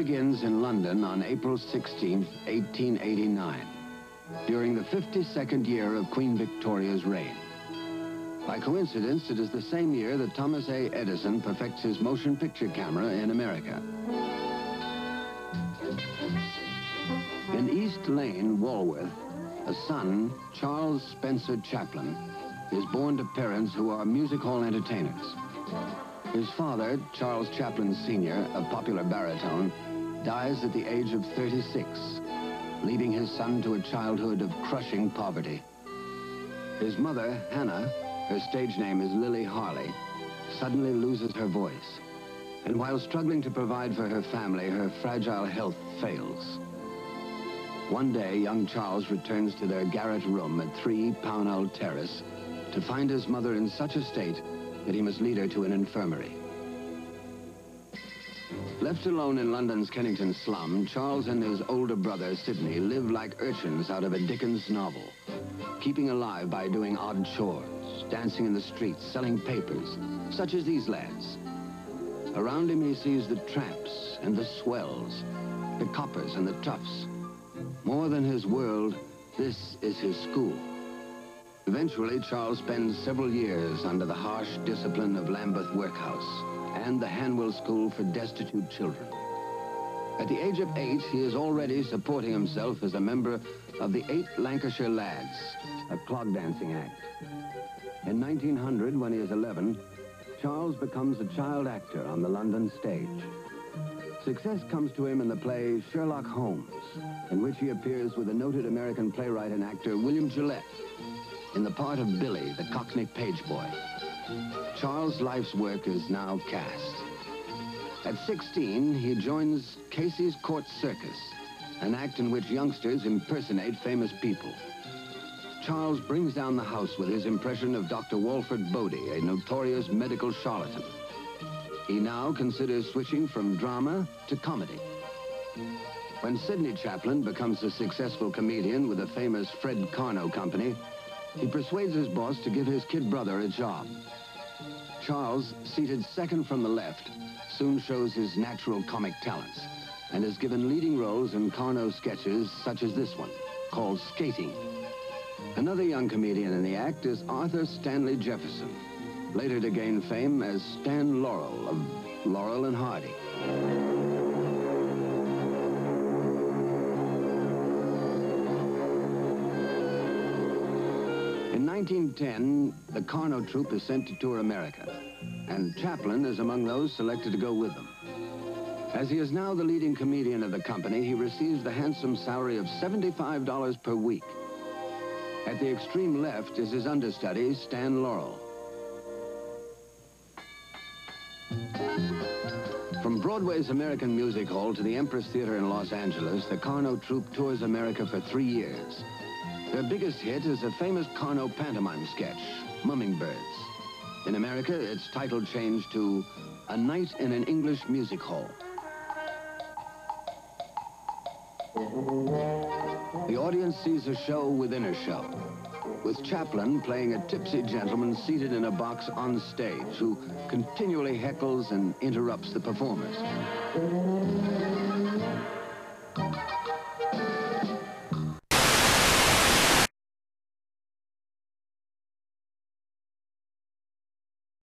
begins in London on April 16, 1889, during the 52nd year of Queen Victoria's reign. By coincidence, it is the same year that Thomas A. Edison perfects his motion picture camera in America. In East Lane, Walworth, a son, Charles Spencer Chaplin, is born to parents who are music hall entertainers. His father, Charles Chaplin Sr., a popular baritone, dies at the age of 36, leaving his son to a childhood of crushing poverty. His mother, Hannah, her stage name is Lily Harley, suddenly loses her voice. And while struggling to provide for her family, her fragile health fails. One day, young Charles returns to their garret room at 3 Pownall Terrace to find his mother in such a state that he must lead her to an infirmary. Left alone in London's Kennington slum, Charles and his older brother, Sydney, live like urchins out of a Dickens novel, keeping alive by doing odd chores, dancing in the streets, selling papers, such as these lads. Around him he sees the tramps and the swells, the coppers and the toughs. More than his world, this is his school. Eventually, Charles spends several years under the harsh discipline of Lambeth Workhouse and the Hanwell School for Destitute Children. At the age of eight, he is already supporting himself as a member of the Eight Lancashire Lads, a clog dancing act. In 1900, when he is 11, Charles becomes a child actor on the London stage. Success comes to him in the play Sherlock Holmes, in which he appears with the noted American playwright and actor William Gillette, in the part of Billy, the Cockney page boy. Charles' life's work is now cast. At 16, he joins Casey's Court Circus, an act in which youngsters impersonate famous people. Charles brings down the house with his impression of Dr. Walford Bodie, a notorious medical charlatan. He now considers switching from drama to comedy. When Sydney Chaplin becomes a successful comedian with the famous Fred Karno Company, he persuades his boss to give his kid brother a job. Charles, seated second from the left, soon shows his natural comic talents and is given leading roles in Karno sketches such as this one, called Skating. Another young comedian in the act is Arthur Stanley Jefferson, later to gain fame as Stan Laurel of Laurel and Hardy. 1910, the Karno troupe is sent to tour America, and Chaplin is among those selected to go with them. As he is now the leading comedian of the company, he receives the handsome salary of $75 per week. At the extreme left is his understudy, Stan Laurel. From Broadway's American Music Hall to the Empress Theater in Los Angeles, the Karno troupe tours America for three years. Their biggest hit is a famous Karno pantomime sketch, Mumming Birds. In America, its title changed to A Night in an English Music Hall. The audience sees a show within a show, with Chaplin playing a tipsy gentleman seated in a box on stage who continually heckles and interrupts the performers.